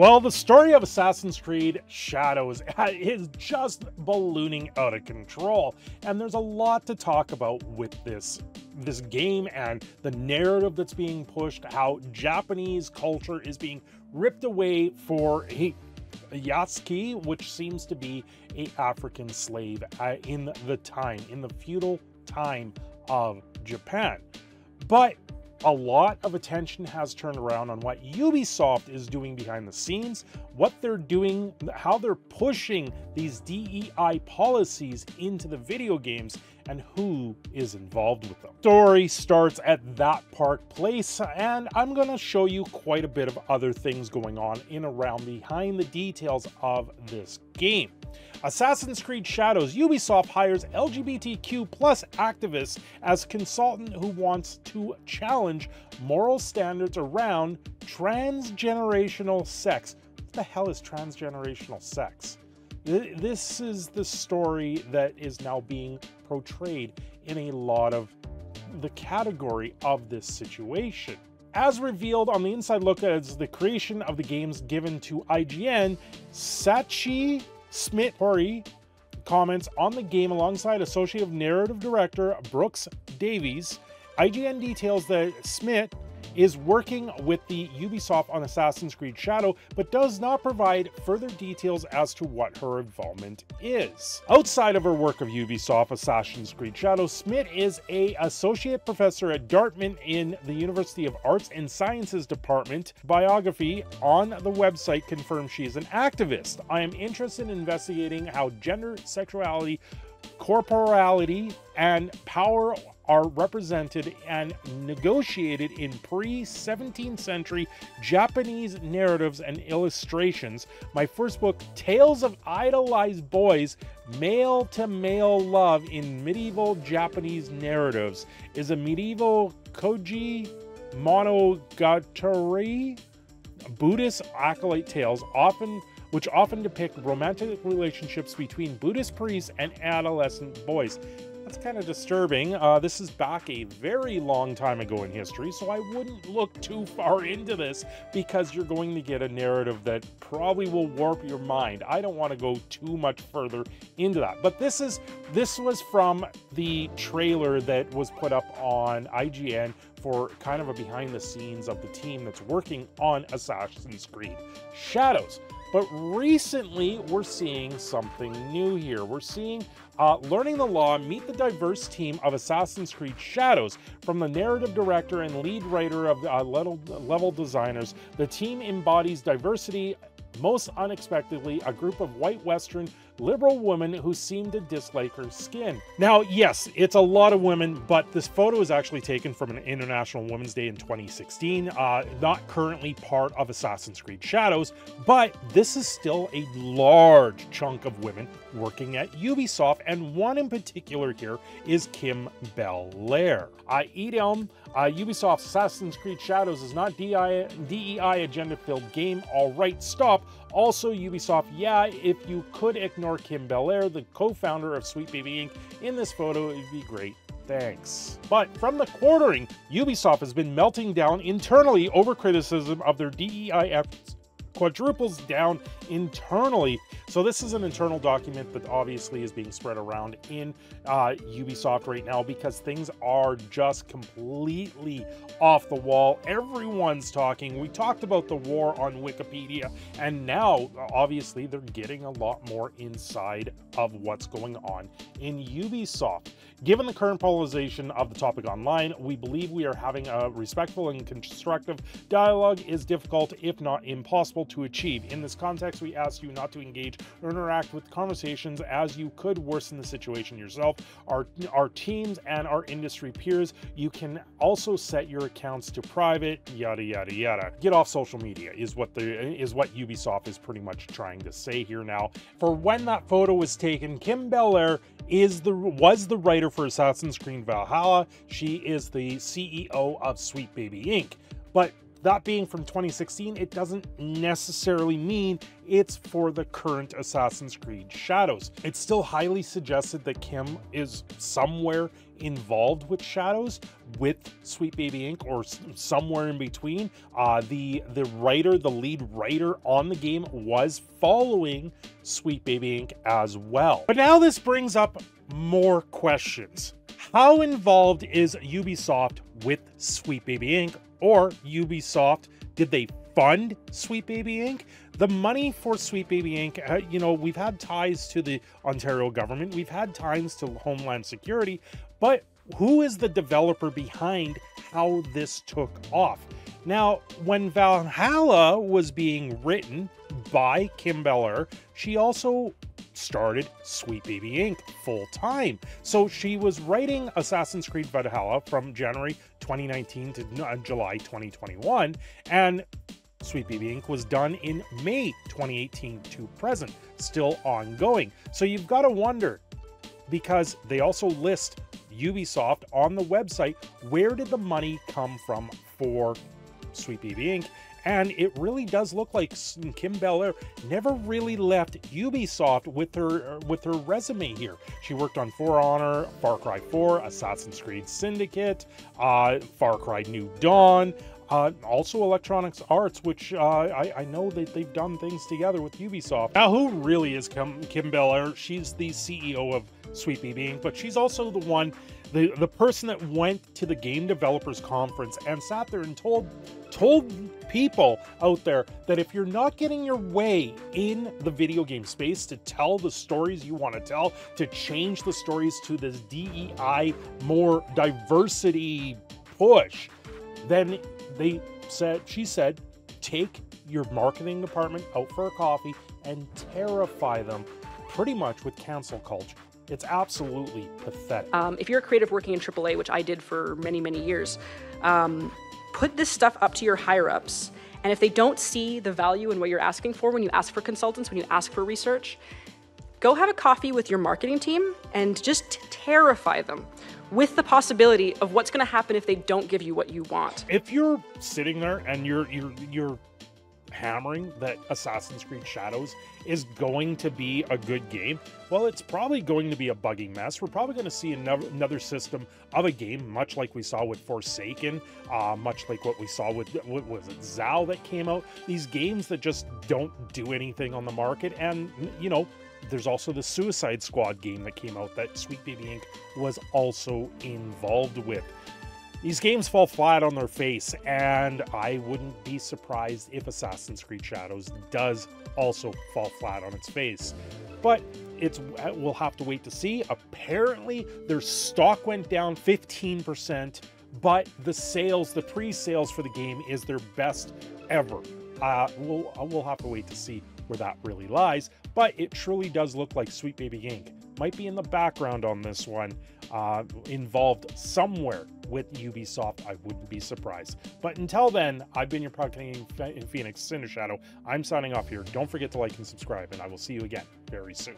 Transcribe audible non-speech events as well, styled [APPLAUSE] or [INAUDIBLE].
Well, the story of Assassin's Creed Shadows [LAUGHS] is just ballooning out of control, and there's a lot to talk about with this this game and the narrative that's being pushed, how Japanese culture is being ripped away for a Yasuke, which seems to be a African slave uh, in the time, in the feudal time of Japan. But a lot of attention has turned around on what Ubisoft is doing behind the scenes, what they're doing, how they're pushing these DEI policies into the video games, and who is involved with them. Story starts at that park place, and I'm going to show you quite a bit of other things going on in around behind the details of this game. Assassin's Creed Shadows, Ubisoft hires LGBTQ plus activists as consultant who wants to challenge moral standards around transgenerational sex. What the hell is transgenerational sex? This is the story that is now being portrayed in a lot of the category of this situation. As revealed on the inside look as the creation of the games given to IGN, Sachi Schmidt-Hori comments on the game alongside Associate Narrative Director Brooks Davies. IGN details that Smith is working with the Ubisoft on Assassin's Creed Shadow, but does not provide further details as to what her involvement is. Outside of her work of Ubisoft Assassin's Creed Shadow, Smith is a associate professor at Dartmouth in the University of Arts and Sciences Department. Biography on the website confirms she is an activist. I am interested in investigating how gender, sexuality, corporality, and power are represented and negotiated in pre 17th century Japanese narratives and illustrations. My first book, Tales of Idolized Boys Male to Male Love in Medieval Japanese Narratives, is a medieval Koji Monogatari Buddhist acolyte tales often which often depict romantic relationships between Buddhist priests and adolescent boys. That's kind of disturbing. Uh, this is back a very long time ago in history, so I wouldn't look too far into this because you're going to get a narrative that probably will warp your mind. I don't want to go too much further into that. But this is this was from the trailer that was put up on IGN for kind of a behind the scenes of the team that's working on Assassin's Creed Shadows. But recently, we're seeing something new here. We're seeing uh, Learning the Law meet the diverse team of Assassin's Creed Shadows. From the narrative director and lead writer of uh, level, level designers, the team embodies diversity, most unexpectedly, a group of white Western liberal women who seem to dislike her skin. Now, yes, it's a lot of women, but this photo is actually taken from an International Women's Day in 2016, uh, not currently part of Assassin's Creed Shadows, but this is still a large chunk of women working at Ubisoft, and one in particular here is Kim Belair. Uh, Edom, uh, Ubisoft's Assassin's Creed Shadows is not DI, DEI agenda-filled game. All right, stop. Also, Ubisoft, yeah, if you could ignore Kim Belair, the co-founder of Sweet Baby Inc. in this photo, it'd be great. Thanks. But from the quartering, Ubisoft has been melting down internally over criticism of their DEI efforts quadruples down internally. So this is an internal document that obviously is being spread around in uh, Ubisoft right now because things are just completely off the wall. Everyone's talking. We talked about the war on Wikipedia, and now obviously they're getting a lot more inside of what's going on in Ubisoft. Given the current polarization of the topic online, we believe we are having a respectful and constructive dialogue is difficult, if not impossible, to achieve. In this context, we ask you not to engage or interact with conversations as you could worsen the situation yourself. Our, our teams and our industry peers, you can also set your accounts to private, yada yada yada. Get off social media is what the is what Ubisoft is pretty much trying to say here now. For when that photo was taken, Kim Belair is the was the writer for Assassin's Creed Valhalla. She is the CEO of Sweet Baby Inc. But That being from 2016, it doesn't necessarily mean it's for the current Assassin's Creed Shadows. It's still highly suggested that Kim is somewhere involved with Shadows with Sweet Baby Inc. or somewhere in between. Uh, the the writer, the lead writer on the game was following Sweet Baby Inc. as well. But now this brings up more questions. How involved is Ubisoft with Sweet Baby Inc. or Ubisoft? Did they fund Sweet Baby Inc.? The money for Sweet Baby Inc., uh, you know, we've had ties to the Ontario government, we've had ties to Homeland Security, but who is the developer behind how this took off? Now, when Valhalla was being written by Kim Belair, she also started Sweet Baby Inc. full time. So she was writing Assassin's Creed Valhalla from January 2019 to uh, July 2021, and Sweet Baby Inc. was done in May 2018 to present, still ongoing. So you've got to wonder because they also list Ubisoft on the website where did the money come from for Sweet Baby Inc. And it really does look like Kim Belair never really left Ubisoft with her with her resume here. She worked on For Honor, Far Cry 4, Assassin's Creed Syndicate, uh, Far Cry New Dawn, uh, also Electronics Arts, which uh, I, I, know that they've done things together with Ubisoft. Now, who really is Kim, Kim Belair? She's the CEO of Sweet Baby Inc., but she's also the one the the person that went to the game developers conference and sat there and told told people out there that if you're not getting your way in the video game space to tell the stories you want to tell, to change the stories to this DEI more diversity push, then they said she said take your marketing department out for a coffee and terrify them pretty much with cancel culture. It's absolutely pathetic. Um, if you're a creative working in AAA, which I did for many, many years, um, put this stuff up to your higher ups. And if they don't see the value in what you're asking for when you ask for consultants, when you ask for research, go have a coffee with your marketing team and just terrify them with the possibility of what's going to happen if they don't give you what you want. If you're sitting there and you're you're you're hammering that Assassin's Creed Shadows is going to be a good game, well, it's probably going to be a buggy mess. We're probably going to see another, system of a game, much like we saw with Forspoken, uh, much like what we saw with, what was it, Zal that came out. These games that just don't do anything on the market. And, you know, there's also the Suicide Squad game that came out that Sweet Baby Inc. was also involved with. These games fall flat on their face, and I wouldn't be surprised if Assassin's Creed Shadows does also fall flat on its face. But it's we'll have to wait to see. Apparently, their stock went down 15%, but the sales, the pre-sales for the game is their best ever. Uh, we'll we'll have to wait to see where that really lies. But it truly does look like Sweet Baby Inc. might be in the background on this one, uh, involved somewhere with Ubisoft. I wouldn't be surprised. But until then, I've been your Product in Phoenix, Cinder Shadow. I'm signing off here. Don't forget to like and subscribe, and I will see you again very soon.